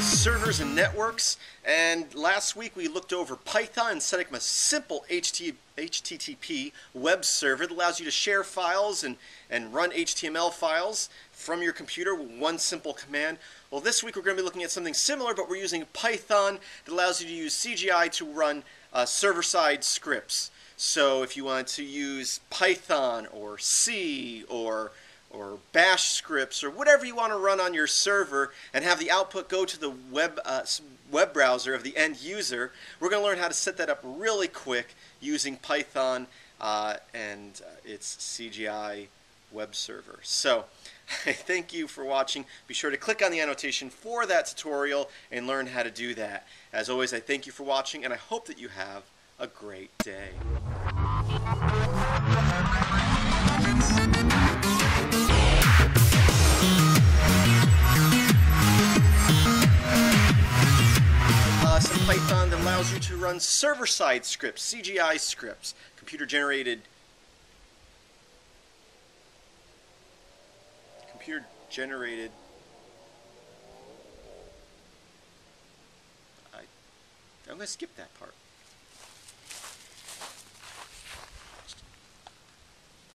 servers and networks. And last week we looked over Python and setting up a simple HTTP web server that allows you to share files and, and run HTML files from your computer with one simple command. Well, this week we're going to be looking at something similar, but we're using Python that allows you to use CGI to run uh, server-side scripts. So if you want to use Python or C or or bash scripts or whatever you want to run on your server and have the output go to the web, uh, web browser of the end user, we're going to learn how to set that up really quick using Python uh, and uh, its CGI web server. So thank you for watching. Be sure to click on the annotation for that tutorial and learn how to do that. As always, I thank you for watching and I hope that you have a great day. Python that allows you to run server-side scripts, CGI scripts, computer-generated computer-generated I'm going to skip that part.